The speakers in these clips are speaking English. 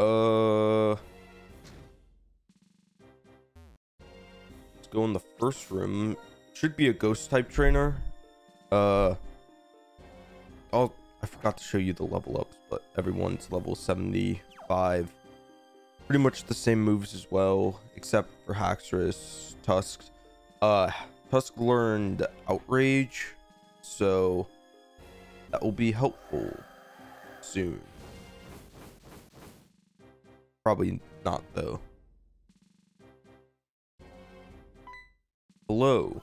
Uh, let's go in the first room. Should be a ghost type trainer. Uh, oh, I forgot to show you the level ups, but everyone's level 75. Pretty much the same moves as well, except for Haxorus, Tusk. Uh, Tusk learned Outrage, so that will be helpful soon. Probably not though. Hello.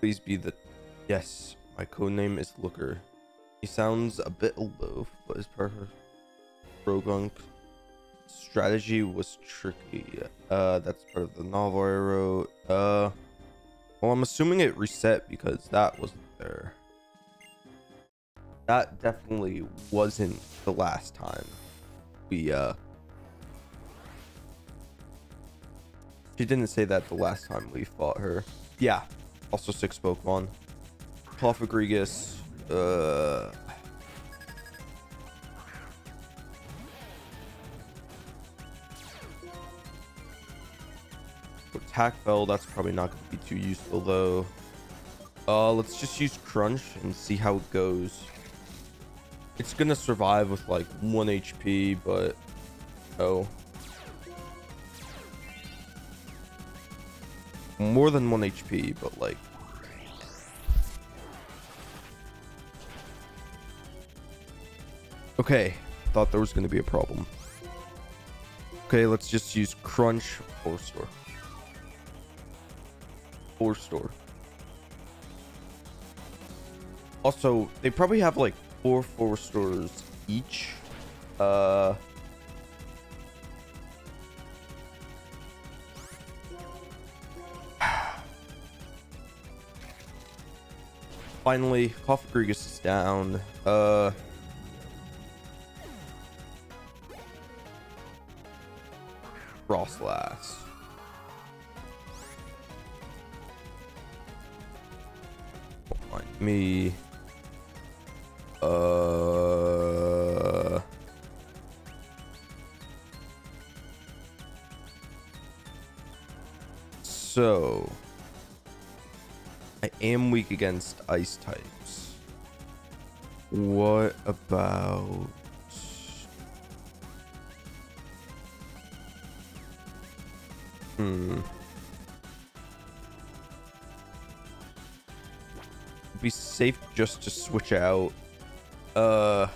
Please be the yes. My codename is Looker. He sounds a bit aloof, but his perfect Croagunk strategy was tricky. Uh, that's part of the novel I wrote. Uh, well, I'm assuming it reset because that wasn't there. That definitely wasn't the last time we, uh, she didn't say that the last time we fought her. Yeah, also six Pokemon. Cofagrigus, uh, attack bell that's probably not going to be too useful though uh let's just use crunch and see how it goes it's gonna survive with like one hp but oh. More than one hp but like. Okay thought there was gonna be a problem. Okay let's just use crunch or store. Four store. Also, they probably have like four four stores each. Uh Finally, Cofagrigus is down. Uh Froslass. me so I am weak against ice types what about hmm be safe just to switch out. Uh,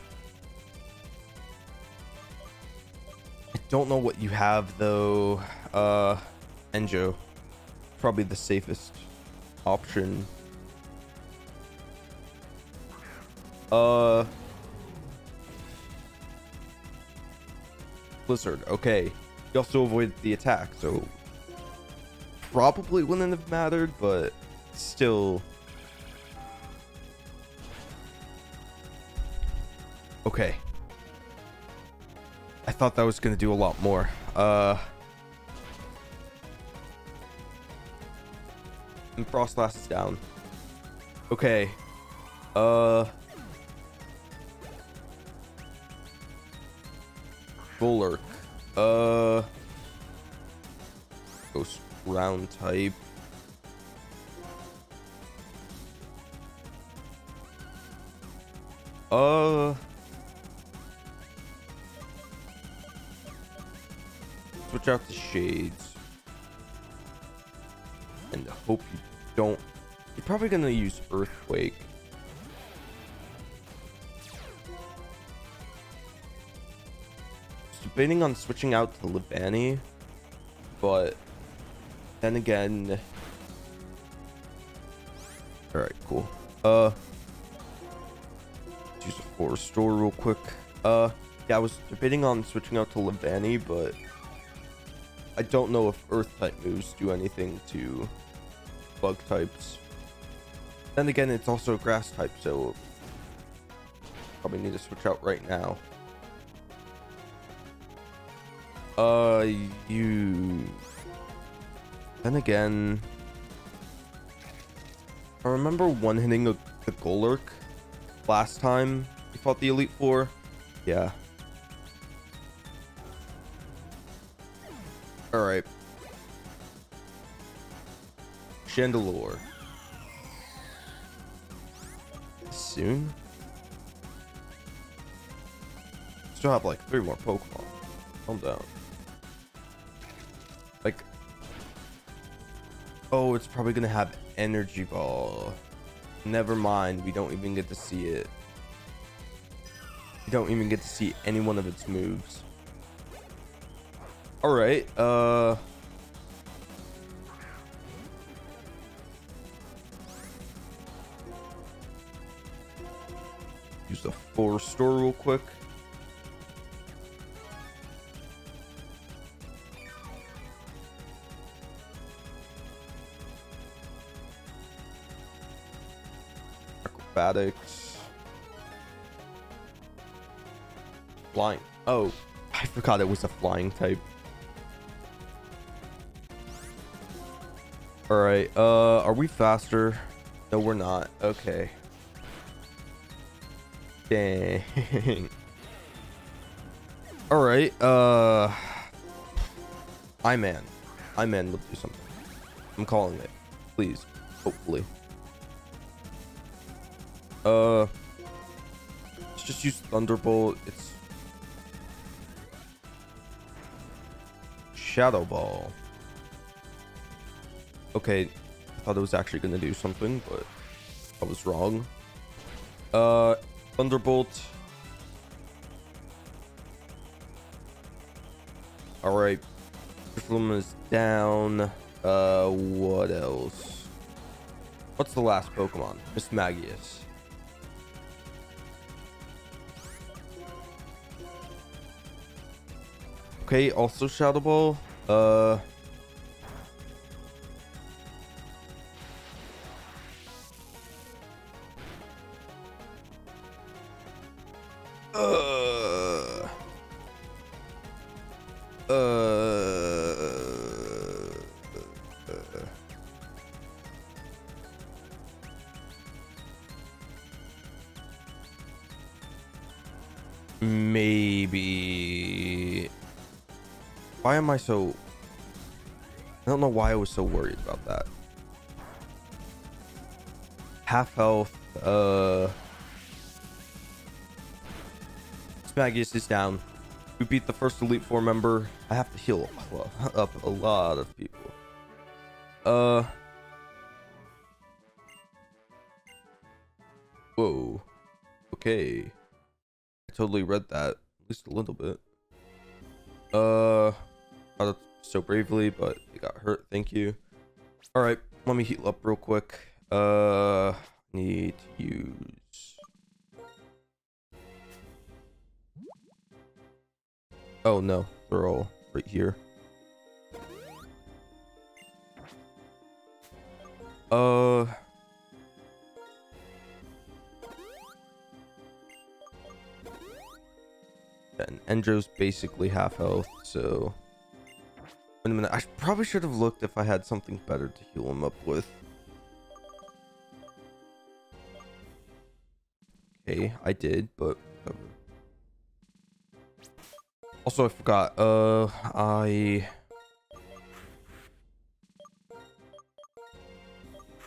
I don't know what you have though. Uh, Enjo, probably the safest option. Uh, Blizzard. Okay, you also avoid the attack, so probably wouldn't have mattered, but still. Okay. I thought that was to do a lot more. Uh... And Froslass is down. Okay. Uh... Golurk. Uh... Ghost round type. Uh... switch out the shades. And hope you don't... You're probably going to use Earthquake. debating on switching out to Leavanny. But then again... Alright, cool. Uh... Use a forest store real quick. Uh, yeah, I was debating on switching out to Leavanny, but I don't know if earth type moves do anything to bug types. Then again, it's also a grass type, so probably need to switch out right now. Uh, you. Then again, I remember one hitting a, the Golurk last time we fought the Elite Four. Yeah. Chandelure. Soon? Still have like three more Pokemon. Calm down. Like, oh, it's probably gonna have Energy Ball. Never mind, we don't even get to see it. We don't even get to see any one of its moves. All right, uh. Use the forest store real quick. Acrobatics. Flying. Oh, I forgot it was a flying type. All right. Uh, are we faster? No, we're not. Okay. Dang. All right. Uh, I man, I'm in. will do something. I'm calling it. Please. Hopefully. Uh, let's just use Thunderbolt. It's Shadow Ball. Okay, I thought it was actually gonna do something, but I was wrong. Uh, Thunderbolt. All right, Drifloon is down. Uh, what else? What's the last Pokemon? Mismagius. Okay, also Shadow Ball. Uh. Am I so... I don't know why I was so worried about that. Half health. Uh... Smagius is down. We beat the first Elite Four member. I have to heal up a lot of people. Uh... Whoa. Okay. I totally read that. At least a little bit. Uh, it so bravely, but it got hurt. Thank you. All right, let me heal up real quick. Uh, need to use. Oh no, they're all right here. Uh. And Endro's basically half health, so... Wait a minute, I probably should have looked if I had something better to heal him up with. Okay, I did, but whatever. Also, I forgot, uh, I...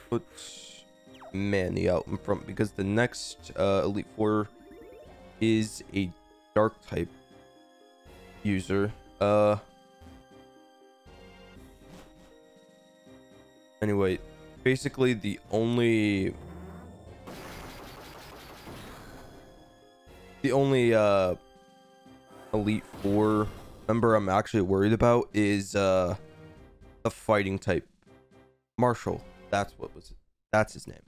Put Manny out in front because the next uh, Elite Four is a dark type user. Uh. Anyway, basically the only the only uh elite four member I'm actually worried about is uh a fighting type Marshal. That's what was that's his name.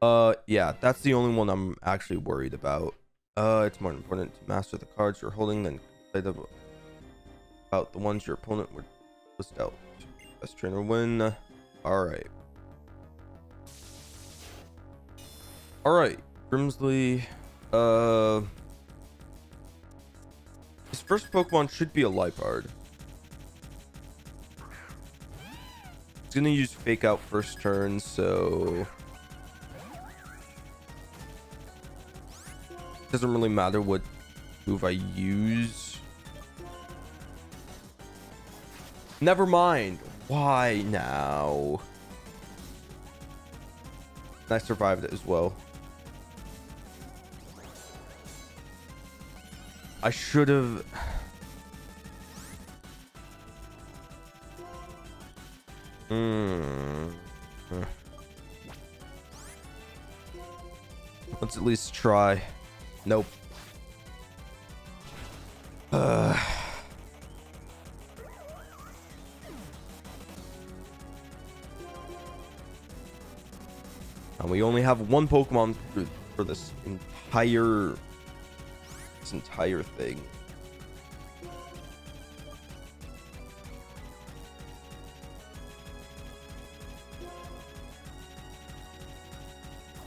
Uh yeah, that's the only one I'm actually worried about. Uh, it's more important to master the cards you're holding than play the about the ones your opponent would list out. Best trainer win. All right. All right, Grimsley. Uh, his first Pokemon should be a Liepard. He's gonna use Fake Out first turn, so doesn't really matter what move I use. Never mind. Why now? I survived it as well. I should have... Hmm. Let's at least try. Nope. And we only have one Pokemon for, this entire this entire thing.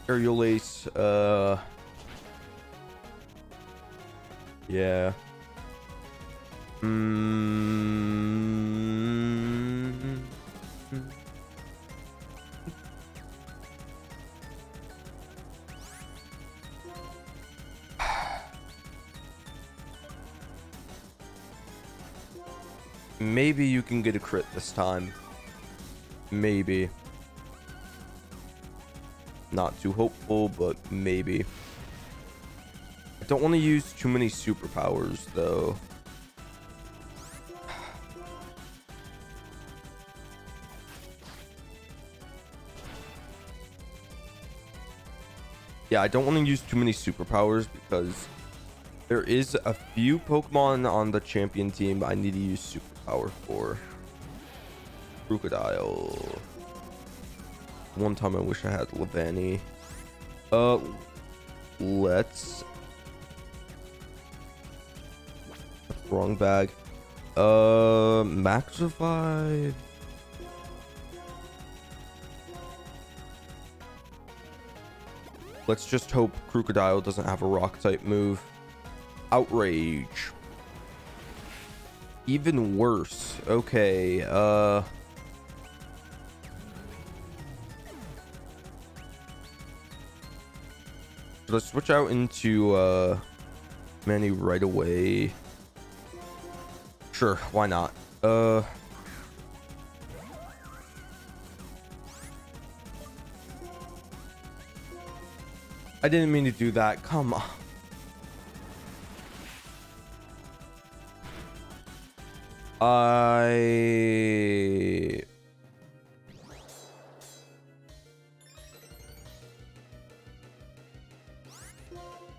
Aerial Ace, uh... Yeah. Mm. Maybe you can get a crit this time. Maybe. Not too hopeful, but maybe. I don't want to use too many superpowers, though. Yeah, I don't want to use too many superpowers because there is a few Pokemon on the champion team I need to use superpower for. Krookodile. One time I wish I had Leavanny. Uh, let's... Wrong bag. Uh, Maxify... Let's just hope Krookodile doesn't have a rock type move. Outrage. Even worse. Okay, uh... Let's switch out into uh Manny right away. Sure, why not? Uh I didn't mean to do that. Come on. I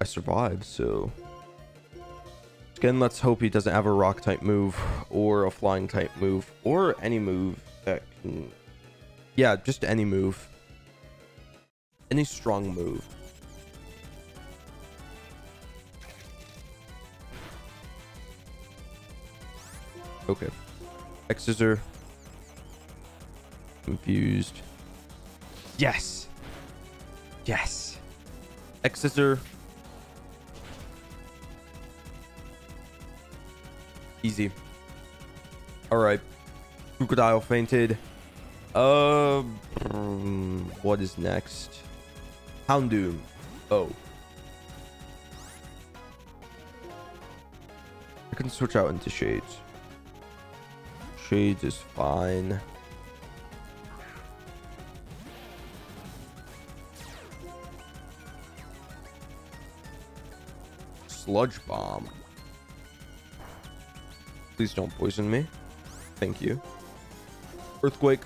I survived, so again, let's hope he doesn't have a rock type move or a flying type move or any move that can yeah, just any move. Any strong move. Okay. Scissor. Confused. Yes. Yes. Scissor. Easy. All right. Krookodile fainted. Uh, what is next? Houndoom. Oh. I can switch out into shades. Shades is fine. Sludge bomb. Please don't poison me. Thank you. Earthquake.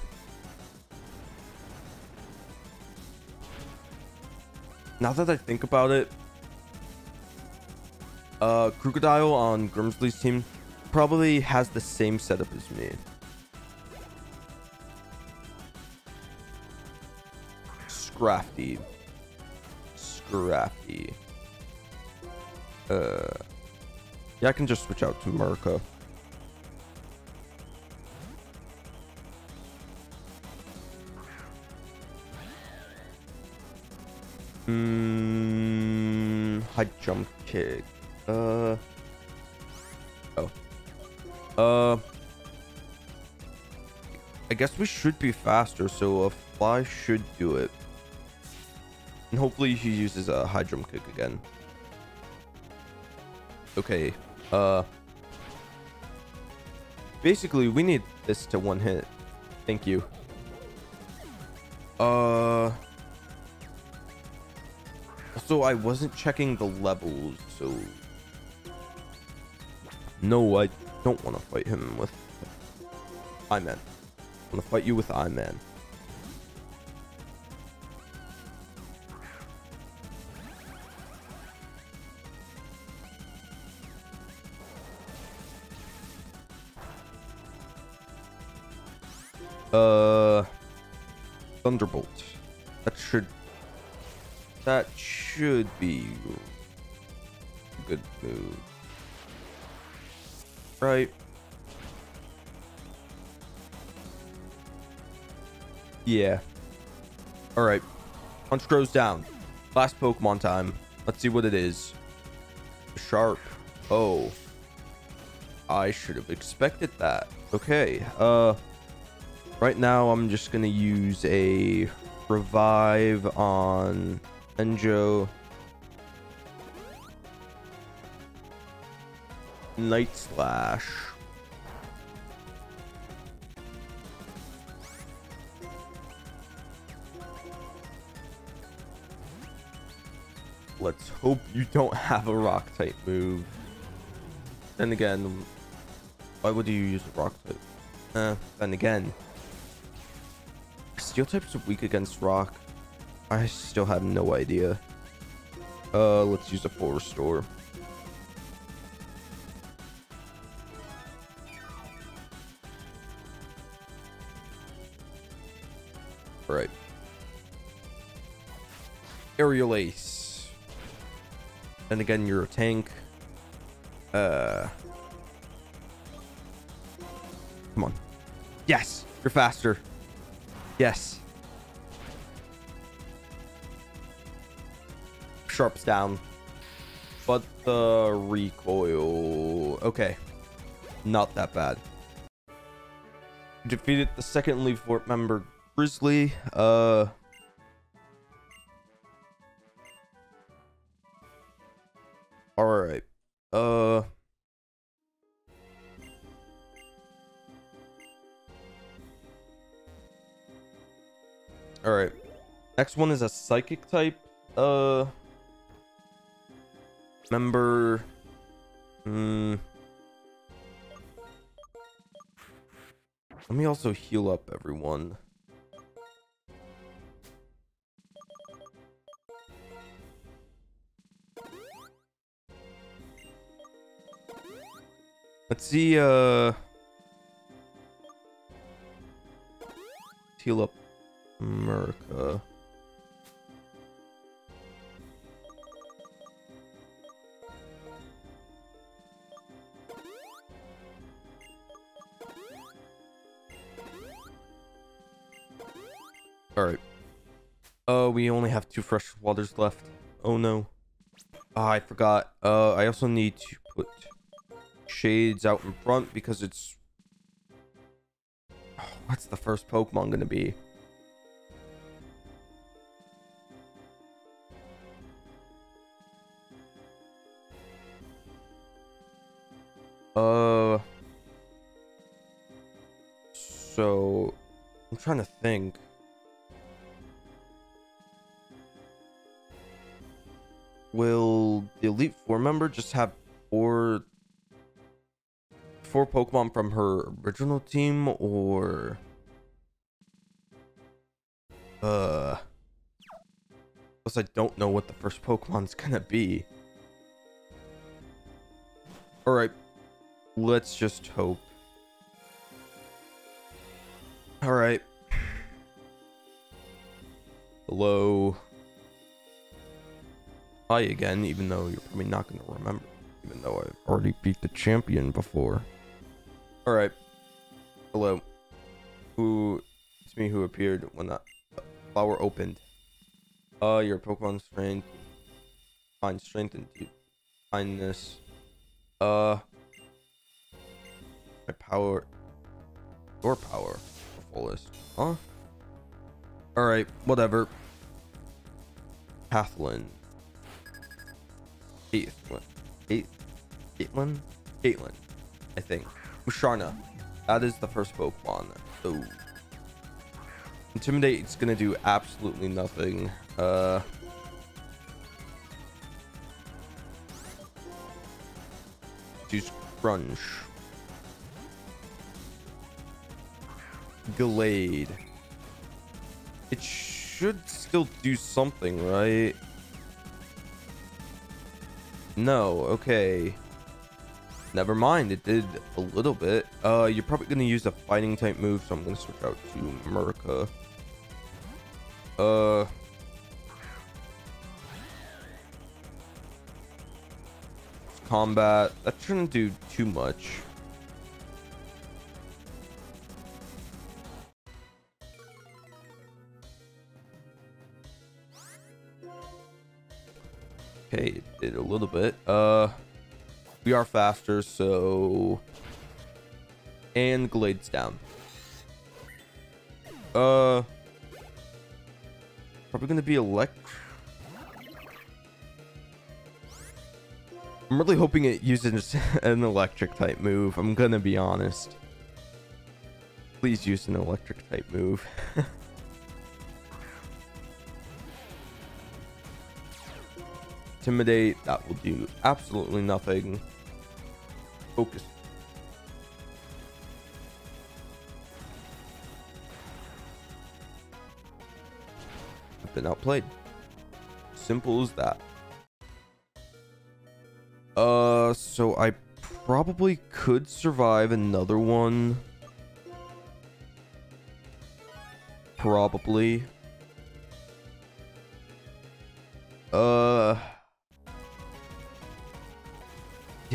Now that I think about it, uh, Krookodile on Grimsley's team probably has the same setup as me. Scrafty. Scrafty. Uh, yeah, I can just switch out to Merca. Hmm, high jump kick. Uh. Uh, I guess we should be faster, so a fly should do it. And hopefully he uses a jump kick again. Okay. Uh. Basically, we need this to one hit. Thank you. Uh. So I wasn't checking the levels, so. No, I don't want to fight him with I-Man. I want to fight you with I-Man. Uh, Thunderbolt. That should. That should be Punch grows down. Last Pokemon time. Let's see what it is. Sharp. Oh. I should have expected that. Okay. Uh. Right now, I'm just going to use a revive on Enjo. Night Slash. Let's hope you don't have a rock type move. Then again, why would you use a rock type? Uh, then again, Steel types are weak against rock. I still have no idea. Uh, let's use a full restore. All right. Aerial Ace. Then again, you're a tank. Uh. Come on. Yes, you're faster. Yes. Sharps down. But the recoil... Okay. Not that bad. Defeated the second Leaf Fort member, Grimsley. Uh... Next one is a psychic type. Uh. Member. Hmm. Let me also heal up everyone. Let's see, uh... Heal up America. We only have two fresh waters left. Oh no. Oh, I forgot. Uh, I also need to put shades out in front because it's... what's the first Pokemon gonna be? Elite Four member just have four four Pokemon from her original team, or uh? Because I don't know what the first Pokemon's gonna be. All right, Let's just hope. All right. Hello. Hi again, even though you're probably not going to remember, even though I've already beat the champion before. All right. Hello. Who? It's me who appeared when that flower opened. Uh, your Pokemon strength. Find strength and kindness. Uh, my power. Your power. Fullest. Huh? Alright, whatever. Pathlin. Eighth. What? Eighth. Caitlin? Caitlin, I think. Musharna. That is the first Pokemon. Oh. Intimidate is gonna do absolutely nothing. Uh Use Crunch. Gallade. It should still do something, right? No, okay. Never mind, it did a little bit. Uh, you're probably gonna use a fighting type move, so I'm gonna switch out to Murka. Uh... Combat, that shouldn't do too much. Okay, it did a little bit. Uh, we are faster, so and Gallade's down. Uh, probably gonna be elect. I'm really hoping it uses an electric type move. I'm gonna be honest. Please use an electric type move. Intimidate, that will do absolutely nothing. Focus. I've been outplayed. Simple as that. Uh, so I probably could survive another one. Probably.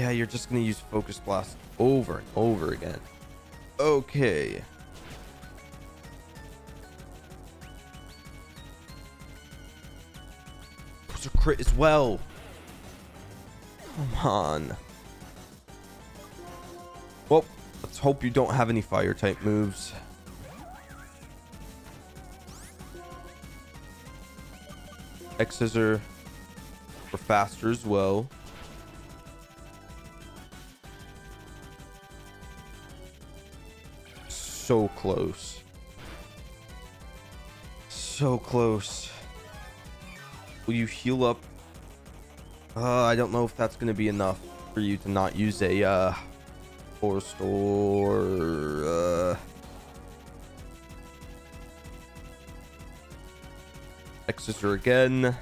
Yeah, you're just gonna use Focus Blast over and over again. Okay. Those a crit as well. Come on. Well, let's hope you don't have any fire type moves. X Scissor for faster as well. So close. So close. Will you heal up? Uh, I don't know if that's going to be enough for you to not use a uh, forest or uh, Exeter again.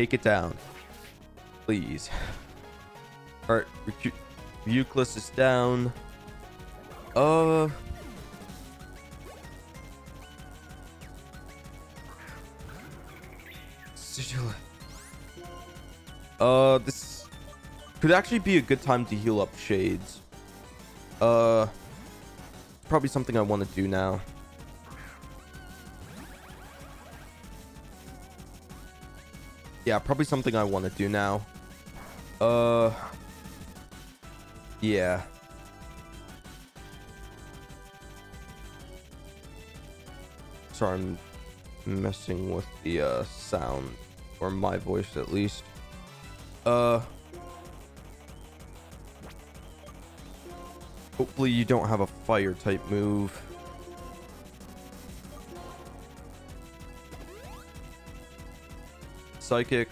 Take it down. Please. All right, Euclid is down. Uh... Uh, this could actually be a good time to heal up Shades. Uh, probably something I want to do now. Yeah, probably something I want to do now. Uh... Yeah. Sorry, I'm messing with the uh, sound. Or my voice, at least. Uh... Hopefully you don't have a fire type move. Psychic.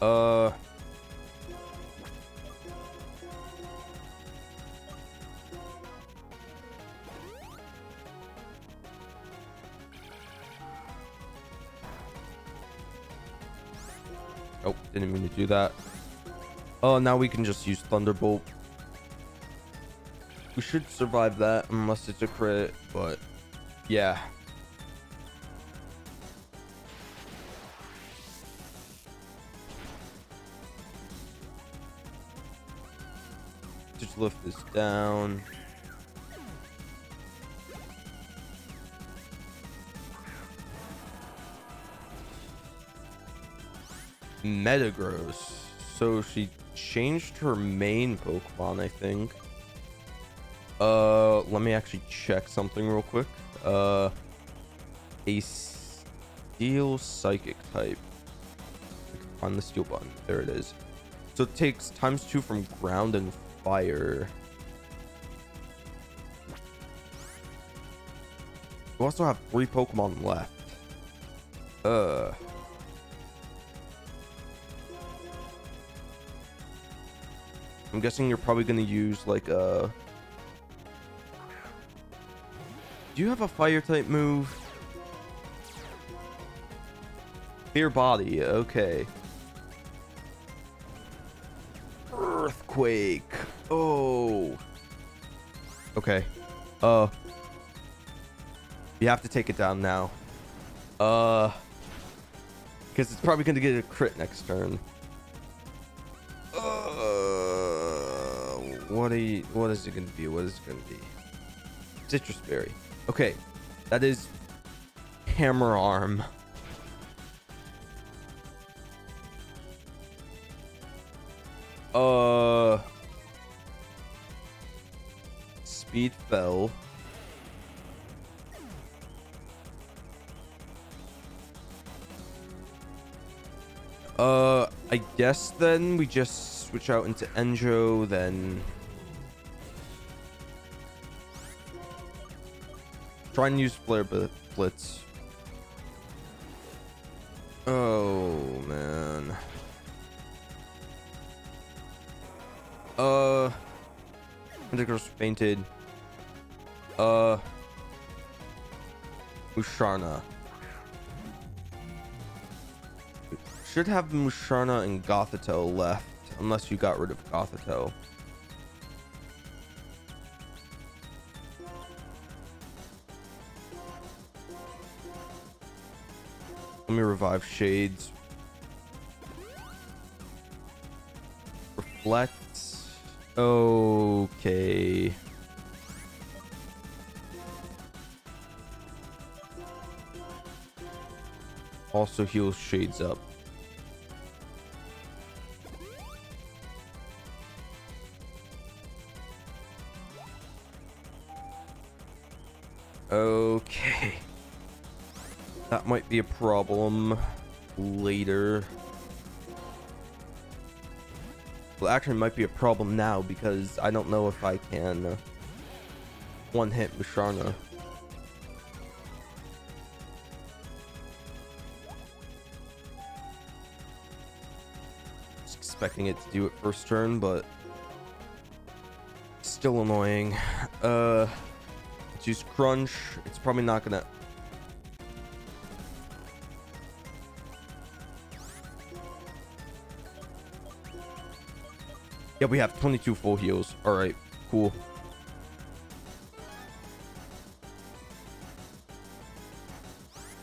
Uh... Oh, didn't mean to do that. Oh, now we can just use Thunderbolt. We should survive that unless it's a crit, but yeah. Just lift this down. Metagross. So she changed her main Pokemon, I think. Uh, let me actually check something real quick. Uh, a steel psychic type. On the steel button. There it is. So it takes times two from ground and fire. We also have three Pokemon left. Uh. I'm guessing you're probably going to use like a... Do you have a fire type move? Clear body, okay. Earthquake. Oh. Okay. Uh. You have to take it down now. Uh. Because it's probably going to get a crit next turn. Uh. what are you, what is it going to be? What is it going to be? Sitrus berry. Okay, that is hammer arm. Uh, speed fell. Uh, I guess then we just switch out into Enjo, then Try and use Flare Blitz. Oh, man. Uh... Metagross fainted. Uh... Musharna. Should have Musharna and Gothitelle left, unless you got rid of Gothitelle. Let me revive Shades. Reflect. Okay. Also heals Shades up. Be a problem later. Well, actually, might be a problem now because I don't know if I can uh, one hit Musharna. Just expecting it to do it first turn, but still annoying. Uh, use Crunch. It's probably not gonna Yeah, we have 22 full heals. All right, cool.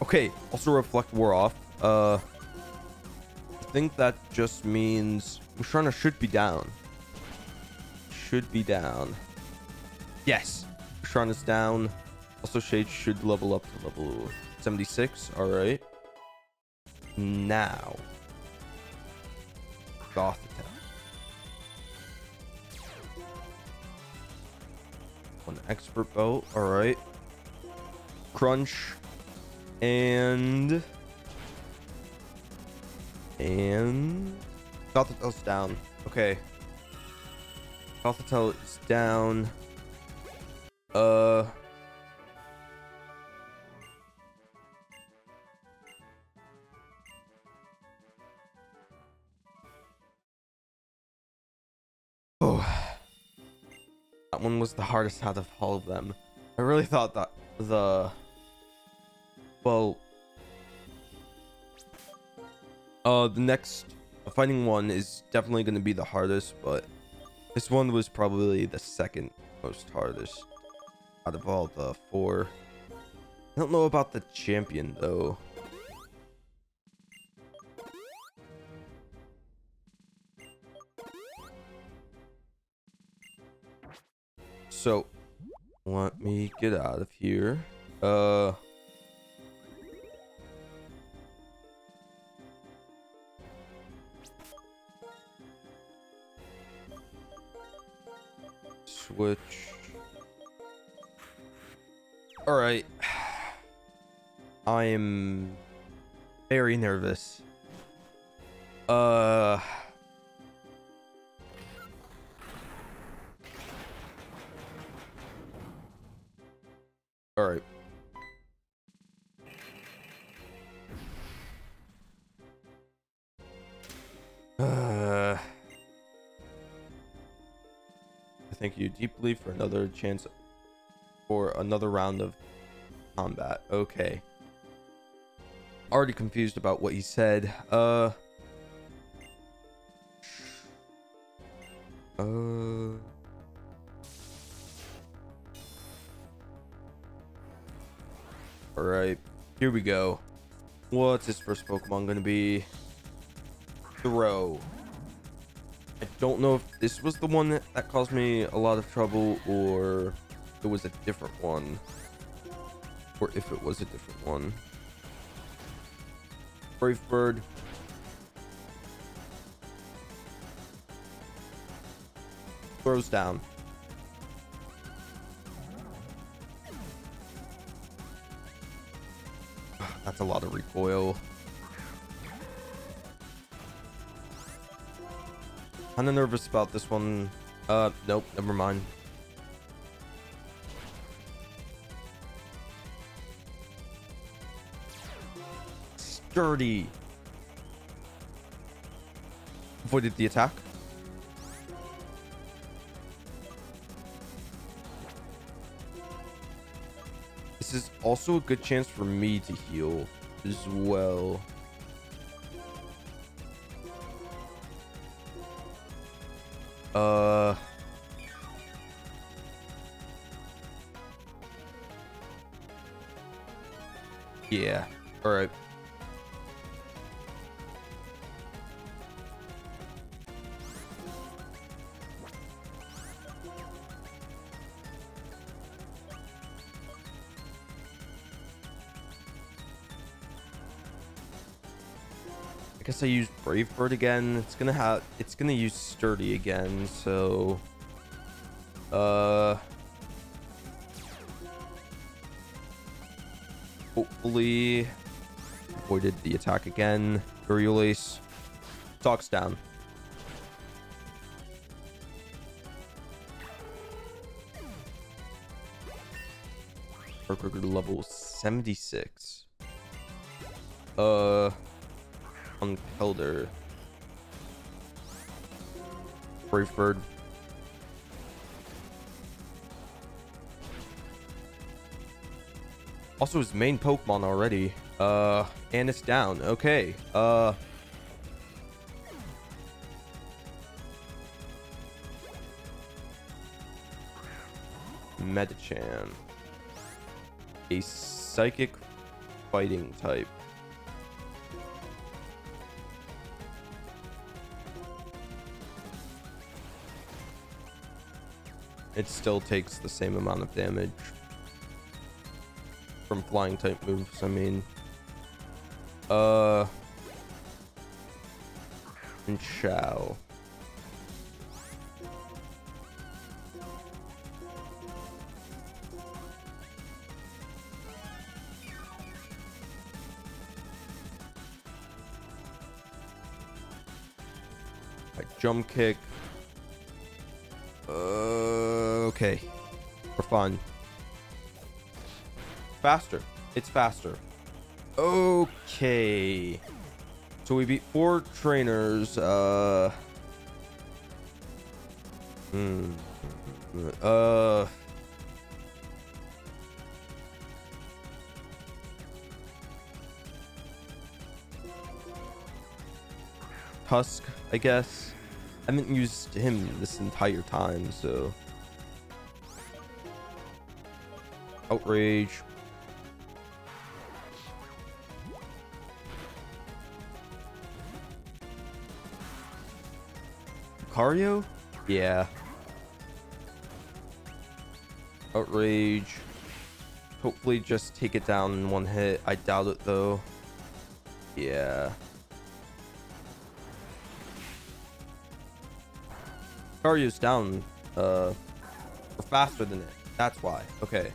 Okay, also reflect war off. Uh, I think that just means Musharna should be down. Should be down. Yes, Musharna's down. Also, Shade should level up to level 76. All right. Now, Gothitelle. One expert boat. All right. Crunch. And... And... Gothitelle's down. Okay. Gothitelle is down. Uh... That one was the hardest out of all of them. I really thought that the... Well... Uh, the next fighting one is definitely going to be the hardest, but this one was probably the second most hardest out of all the four. I don't know about the champion, though. So, let me get out of here. Uh... Switch. Alright. I am very nervous. Uh... All right. Uh, I thank you deeply for another chance for another round of combat. Okay. Already confused about what he said. Uh. Uh. Alright, here we go. What's his first Pokemon gonna be? Throh. I don't know if this was the one that, that caused me a lot of trouble or it was a different one. Or if it was a different one. Brave Bird. Throh's down. That's a lot of recoil. Kinda nervous about this one. Uh, nope, never mind. Sturdy. Avoided the attack. Is also a good chance for me to heal as well. Uh... Yeah. Alright. I guess I use Brave Bird again. It's gonna have it's gonna use Sturdy again, so uh hopefully avoided the attack again. Virulace talks down. Burger level 76. Uh on Kelder. Bird. Also his main Pokemon already. Uh, and it's down. Okay. Uh. Medicham. A psychic fighting type. It still takes the same amount of damage from flying type moves. I mean, uh, and shall. I jump kick. Okay. For fun. Faster. It's faster. Okay. So we beat four trainers. Uh. Hmm. Uh. Tusk, I guess. I haven't used him this entire time, so. Outrage. Lucario? Yeah. Outrage. Hopefully just take it down in one hit. I doubt it though. Yeah. Lucario's down. Uh, faster than it. That's why. Okay.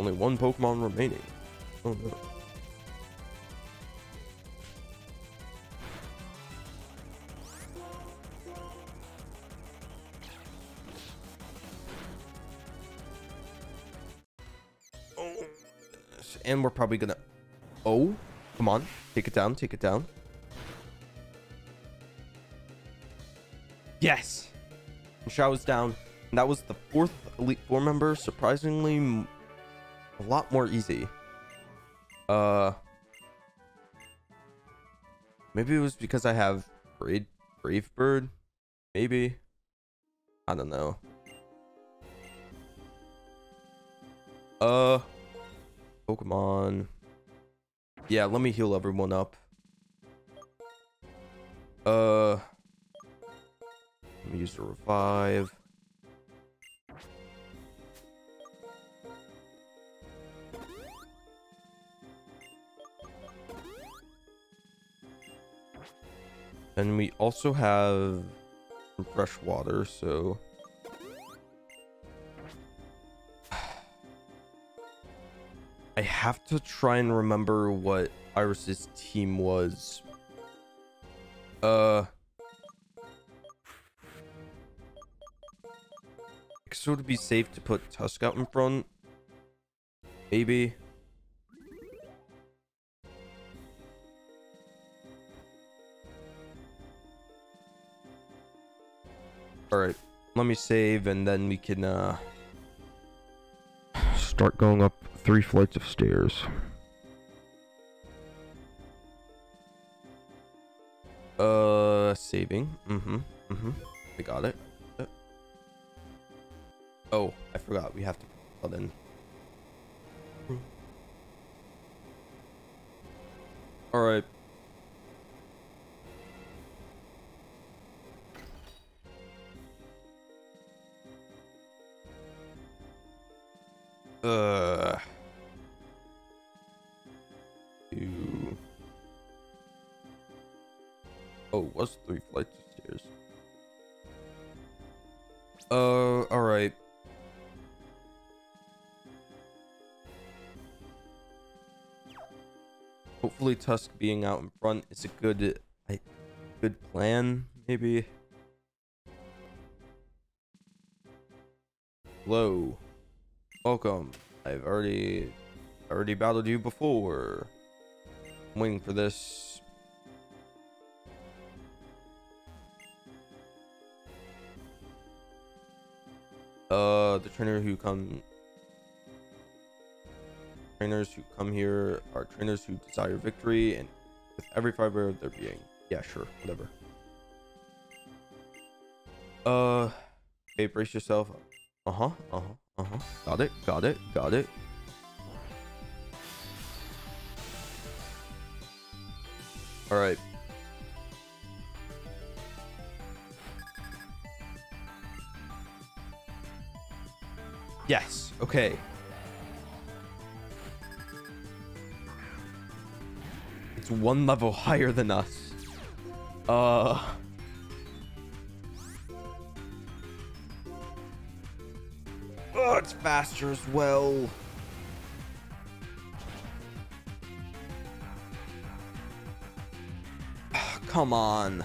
Only one Pokemon remaining. Oh no. Oh. And we're probably gonna. Oh, come on. Take it down. Take it down. Yes. Shao is down. And that was the fourth Elite Four member. Surprisingly, a lot more easy. Uh. Maybe it was because I have Brave, Brave Bird. Maybe. I don't know. Uh. Pokemon. Yeah, let me heal everyone up. Uh. Let me use the revive. And we also have fresh water, so I have to try and remember what Iris's team was. Uh so to be safe to put Tusk out in front. Maybe. Alright, let me save and then we can uh start going up three flights of stairs. Uh saving. Mm-hmm. Mm-hmm. I got it. Uh, Oh, I forgot. We have to put in. All right. Uh. Two. Oh, was three flights of stairs. Uh, all right. Hopefully, Tusk being out in front is a good, I, good plan. Maybe. Hello. Welcome. I've already, already battled you before. I'm waiting for this. Uh, the trainer who come trainers who come here are trainers who desire victory and with every fiber of their being. Yeah, sure, whatever. Uh, okay, brace yourself. Uh huh. Uh huh. Got it. Got it. Got it. All right. Yes. Okay. It's one level higher than us. Uh. Faster as well. Ah, Come on.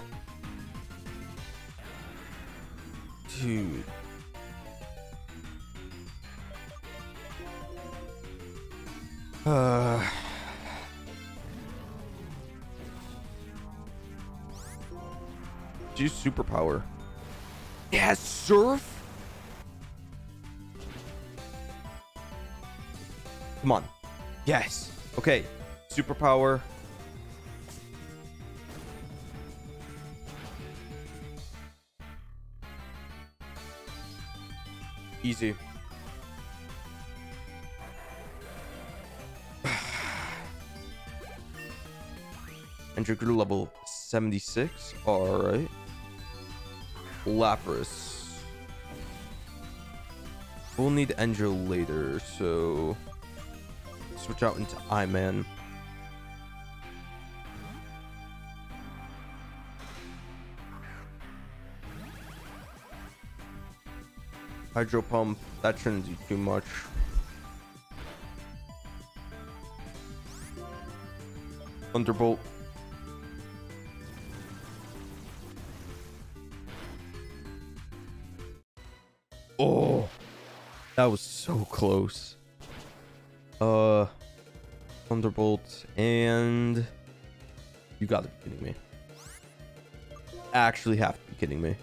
Dude. Uh. Use superpower. Yes, surf. Come on. Yes. Okay. Superpower. Easy. Enter grew level 76. Alright. Lapras. We'll need Angel later, so switch out into I-Man. Hydro pump, that shouldn't do too much. Thunderbolt. Oh, that was so close. Uh, Thunderbolt and you gotta be kidding me. Actually, have to be kidding me.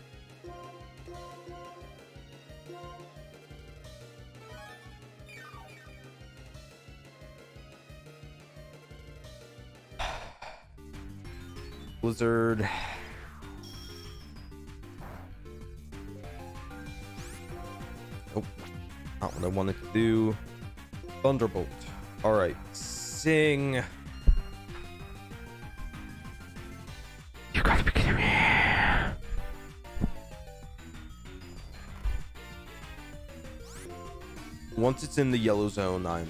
Blizzard. Nope. Not what I wanted to do. Thunderbolt. Alright. Sing. You gotta be kidding me. Once it's in the yellow zone, I'm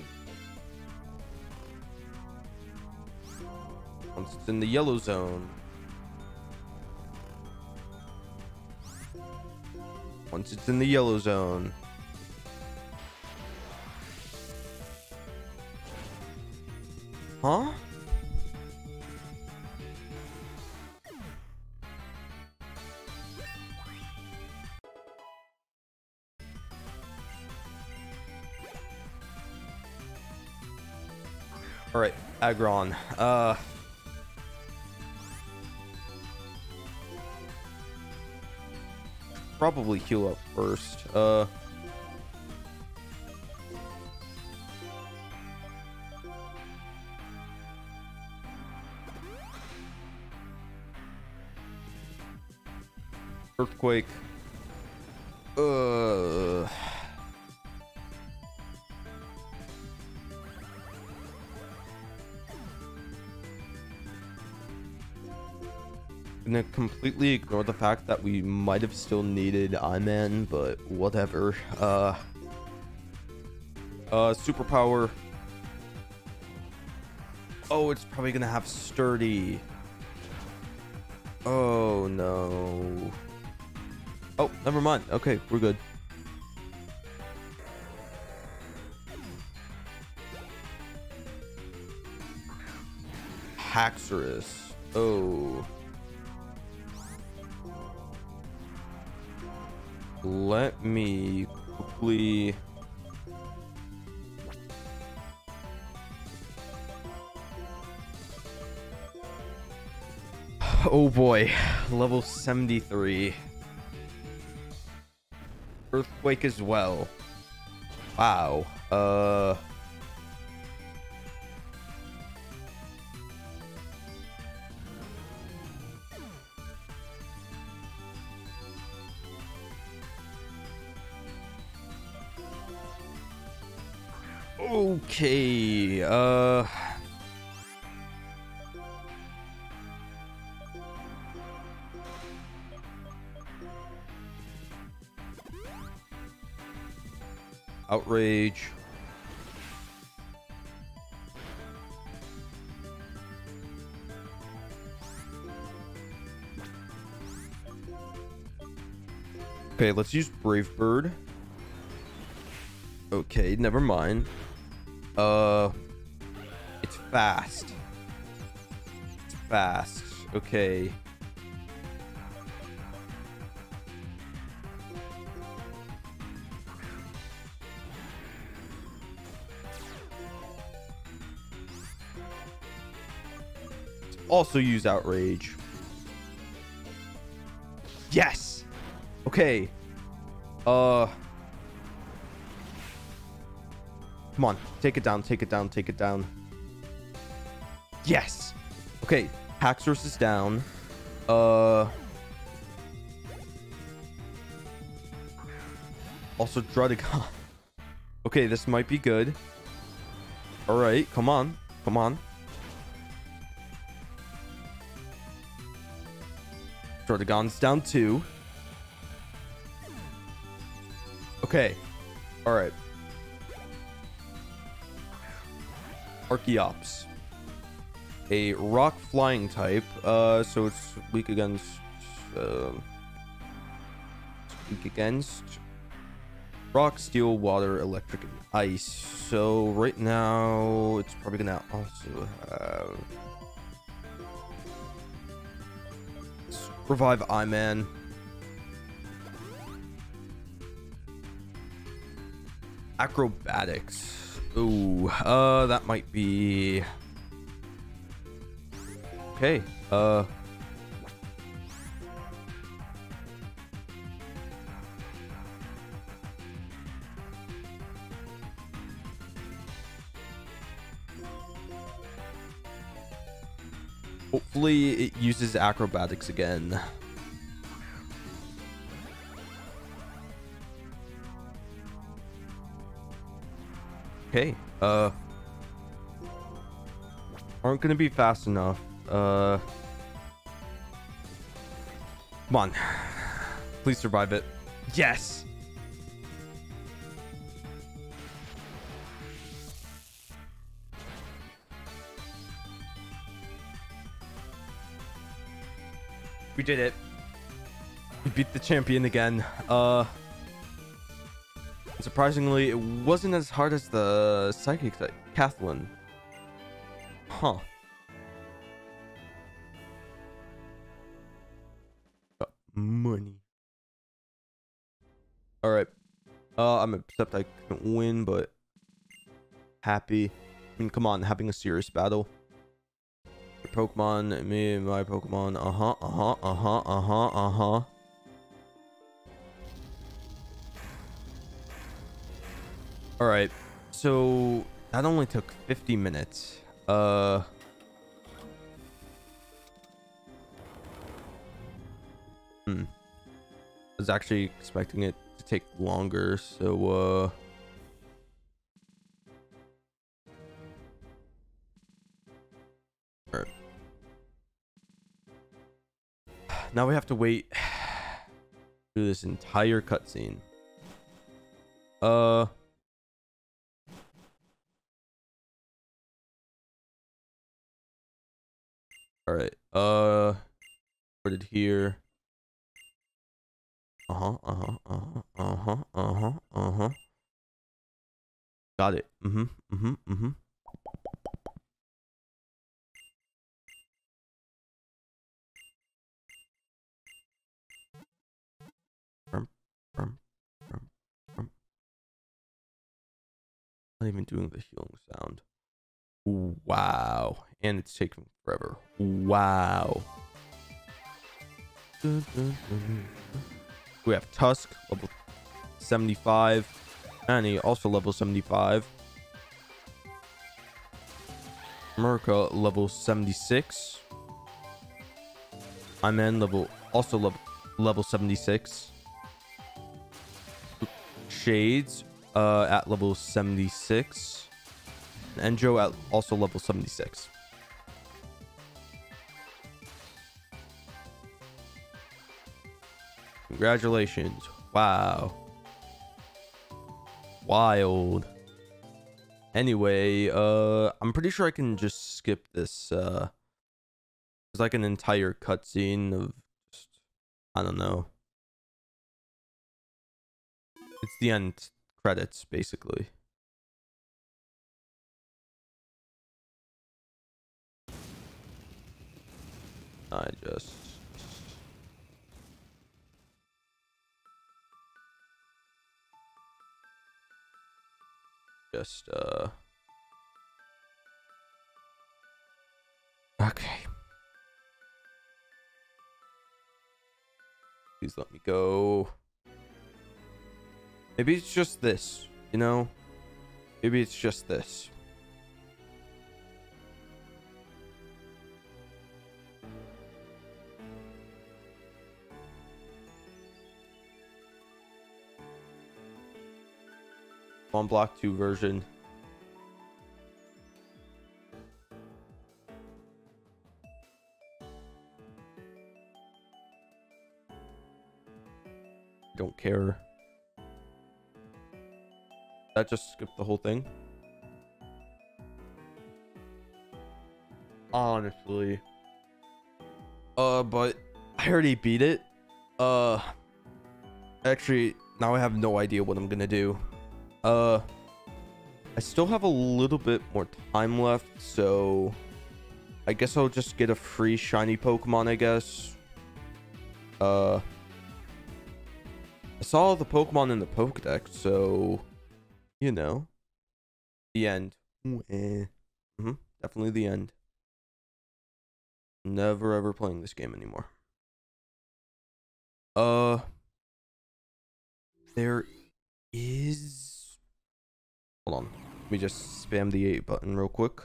Once it's in the yellow zone. Once it's in the yellow zone. Aggron. Uh probably heal up first. Uh Earthquake. Uh gonna completely ignore the fact that we might have still needed I-Man, but whatever. Uh, uh, superpower. Oh, it's probably gonna have sturdy. Oh no. Oh, never mind. Okay, we're good. Haxorus. Oh. Let me quickly oh boy level 73 earthquake as well. Wow uh Okay, uh... Outrage. Okay, let's use Brave Bird. Okay, never mind. Uh, it's fast. It's fast. Okay. also use outrage. Yes. Okay. Uh Come on. Take it down. Take it down. Take it down. Yes. Okay. Haxorus is down. Uh. Also, Druddigon. okay, this might be good. All right. Come on. Come on. Druddigon's down too. Okay. All right. Archeops. A rock flying type, uh, so it's weak against, uh, weak against rock, steel, water, electric, and ice. So right now, it's probably gonna also have revive Iman. Acrobatics. Ooh, uh, that might be. Okay, uh. Hopefully it uses acrobatics again. Okay, uh... Aren't gonna be fast enough. Uh... Come on. Please survive it. Yes! We did it. We beat the champion again. Uh... Surprisingly, it wasn't as hard as the psychic type, Caitlin. Huh. Got money. Alright. Uh, I'm upset I couldn't win, but happy. I mean, come on, having a serious battle. Pokemon, me and my Pokemon. Uh-huh, uh-huh, uh-huh, uh-huh, uh-huh. All right. So that only took 50 minutes. Uh Hmm. I was actually expecting it to take longer, so uh right. Now we have to wait through this entire cutscene. Uh All right. Uh, put it here. Uh huh. Uh huh. Uh huh. Uh huh. Uh huh. Uh huh. Got it. Mm-hmm. Mm-hmm. Mm-hmm. Not even doing the healing sound. Wow. And it's taking forever. Wow. We have Tusk, level 75. Annie, also level 75. Merca, level 76. I'm in level, also level, level 76. Shades, uh, at level 76 and Joe at also level 76. Congratulations. Wow. Wild. Anyway, uh, I'm pretty sure I can just skip this, uh, it's like an entire cutscene of just, I don't know. It's the end credits, basically. I just just uh okay. Please let me go. Maybe it's just this you know? Maybe it's just this on block 2 version. Don't care. That just skipped the whole thing. Honestly. Uh, but I already beat it. Uh, actually, now I have no idea what I'm gonna do. Uh, I still have a little bit more time left, so I guess I'll just get a free shiny Pokemon, I guess. Uh, I saw the Pokemon in the Pokedex, so, you know, the end. Mm-hmm, definitely the end. Never ever playing this game anymore. Uh, there is. Hold on. Let me just spam the 8 button real quick.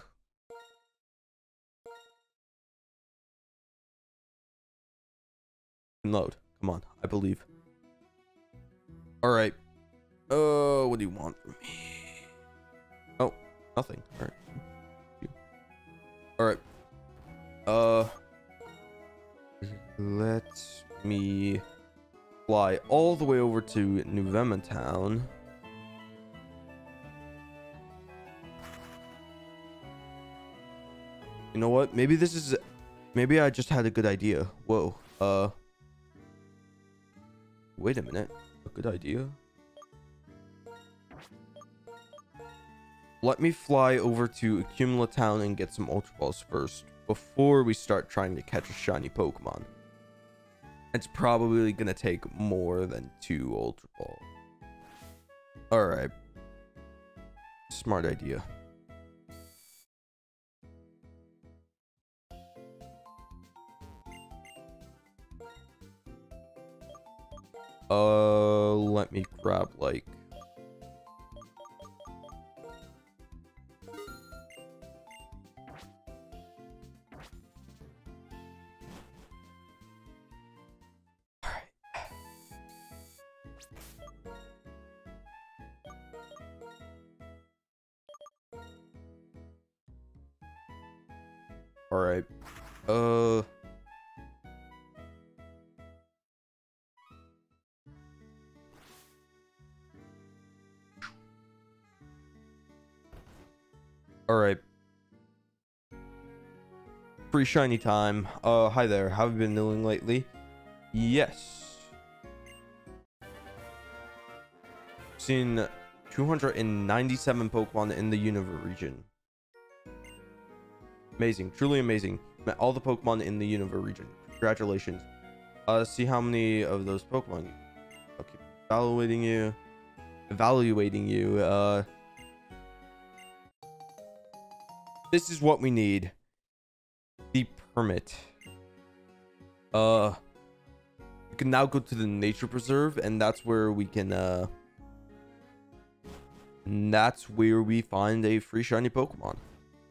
Load. Come on. I believe. Alright. Uh, what do you want from me? Oh, nothing. Alright. Alright. Uh, let me fly all the way over to New Town. You know what? Maybe this is... Maybe I just had a good idea. Whoa. Uh... Wait a minute. A good idea? Let me fly over to Accumula Town and get some Ultra Balls first before we start trying to catch a shiny Pokemon. It's probably gonna take more than two Ultra Balls. Alright. Smart idea. Uh, let me grab like Shiny time. Uh, hi there. Have you been milling lately? Yes. Seen 297 Pokemon in the Unova region. Amazing, truly amazing. Met all the Pokemon in the Unova region. Congratulations. Uh, see how many of those Pokemon. Okay, evaluating you. Evaluating you. Uh, this is what we need. The permit. Uh, we can now go to the nature preserve, and that's where we can. Uh, that's where we find a free shiny Pokemon.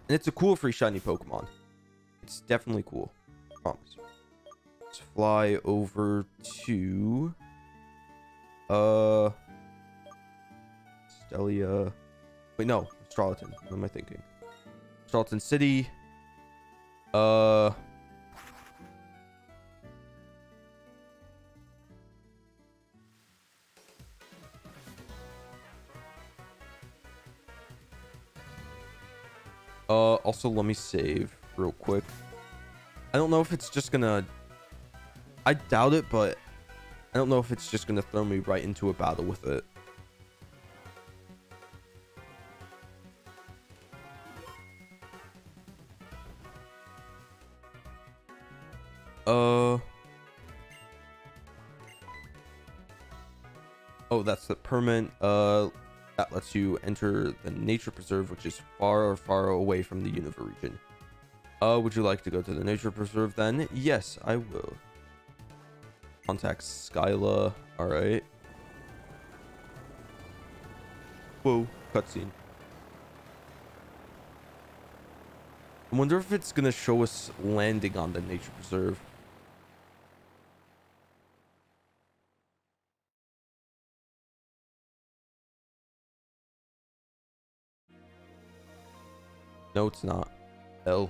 And it's a cool free shiny Pokemon. It's definitely cool. Promise. Let's fly over to... Uh... Stelia... Wait, no. Stralaton. What am I thinking? Stralaton City. Uh... Uh, also, let me save real quick. I don't know if it's just gonna... I doubt it, but I don't know if it's just gonna throw me right into a battle with it. Permanent. Uh, that lets you enter the nature preserve, which is far, far away from the Unova region. Uh, would you like to go to the nature preserve then? Yes, I will. Contact Skyla. Alright. Whoa, cutscene. I wonder if it's gonna show us landing on the nature preserve. No, it's not. L.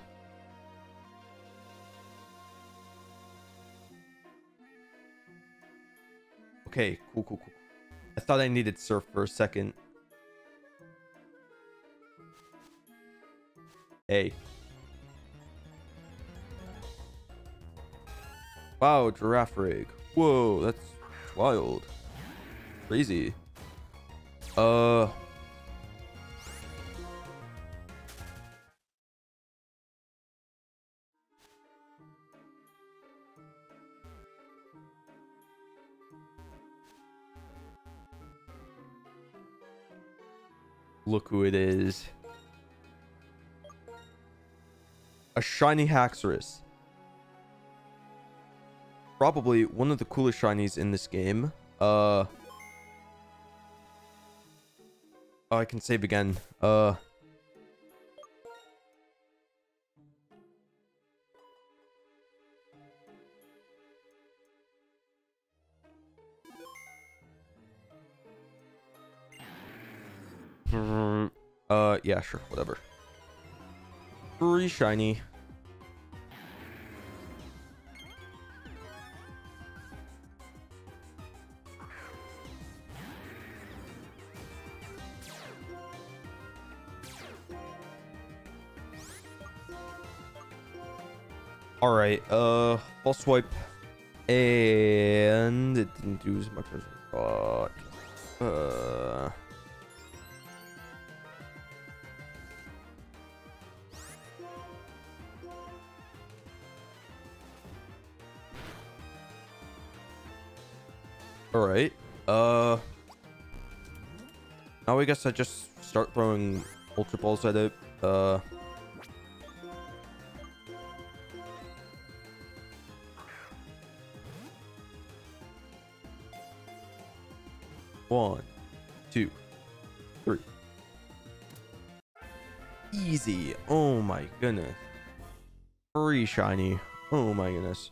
Okay, cool, cool, cool. I thought I needed surf for a second. A. Wow, Girafarig. Whoa, that's wild. Crazy. Uh. Look who it is. A shiny Haxorus. Probably one of the coolest shinies in this game. Uh. Oh, I can save again. Uh. Yeah, sure, whatever. Free shiny. All right, uh, False Swipe, and it didn't do as much as I thought. Uh, all right, uh, now I guess I just start throwing ultra balls at it. Uh. One, two, three. Easy. Oh my goodness. Free shiny. Oh my goodness.